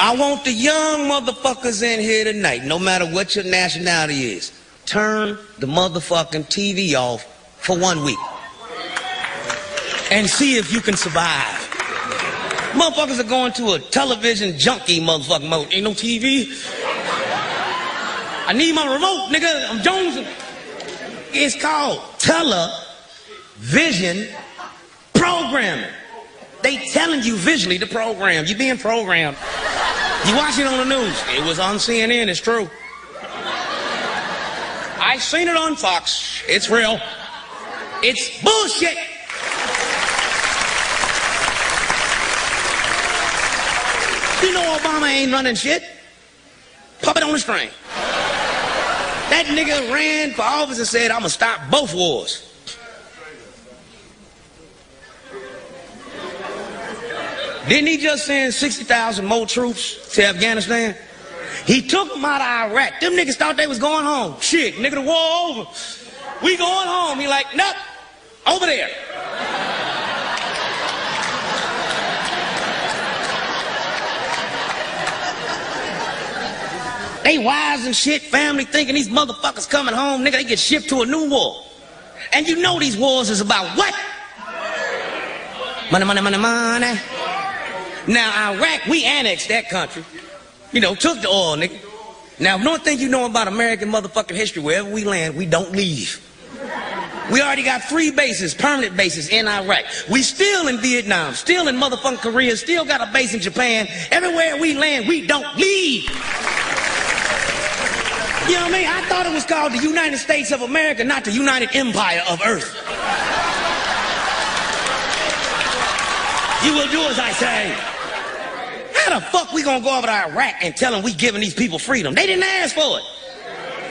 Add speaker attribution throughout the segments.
Speaker 1: I want the young motherfuckers in here tonight, no matter what your nationality is, turn the motherfucking TV off for one week and see if you can survive. Motherfuckers are going to a television junkie motherfucking mode. Ain't no TV. I need my remote, nigga. I'm Jones. It's called television programming. They telling you visually the program. You being programmed. You watch it on the news. It was on CNN. It's true. I seen it on Fox. It's real. It's bullshit. You know Obama ain't running shit. Puppet on the string. That nigga ran for office and said, I'm gonna stop both wars. Didn't he just send 60,000 more troops to Afghanistan? He took them out of Iraq. Them niggas thought they was going home. Shit, nigga, the war over. We going home. He like, nope, over there. They wives and shit, family thinking these motherfuckers coming home, nigga, they get shipped to a new war. And you know these wars is about what? Money, money, money, money. Now, Iraq, we annexed that country. You know, took the oil, nigga. Now, one thing you know about American motherfucking history, wherever we land, we don't leave. We already got three bases, permanent bases in Iraq. We still in Vietnam, still in motherfucking Korea, still got a base in Japan. Everywhere we land, we don't leave. You know what I mean? I thought it was called the United States of America, not the United Empire of Earth. You will do as I say. How the fuck we gonna go over to Iraq and tell them we giving these people freedom? They didn't ask for it.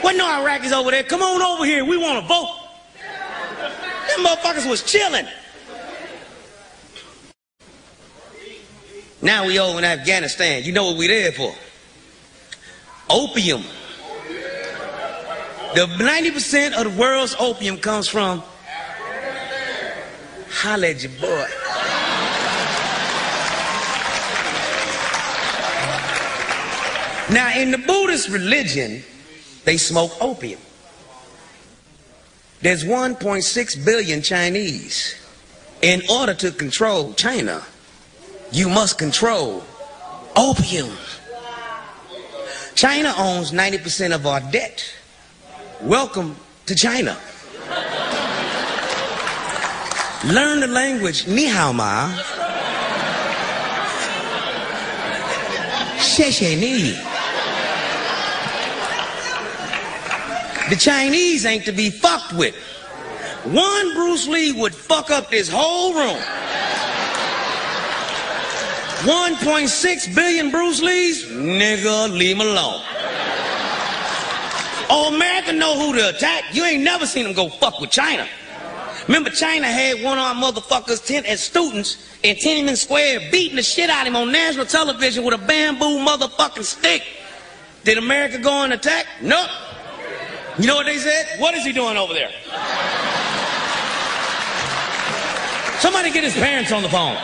Speaker 1: Wasn't no Iraqis over there. Come on over here. We want to vote. Them motherfuckers was chilling. Now we over in Afghanistan. You know what we there for? Opium. The 90% of the world's opium comes from Holla at your boy. Now, in the Buddhist religion, they smoke opium. There's 1.6 billion Chinese. In order to control China, you must control opium. China owns 90% of our debt. Welcome to China. Learn the language, ni hao ma. The Chinese ain't to be fucked with. One Bruce Lee would fuck up this whole room. 1.6 billion Bruce Lees? Nigga, leave him alone. Oh, America know who to attack. You ain't never seen them go fuck with China. Remember, China had one of our motherfuckers ten, as students in Tiananmen Square beating the shit out of him on national television with a bamboo motherfucking stick. Did America go and attack? Nope. You know what they said? What is he doing over there? Somebody get his parents on the phone.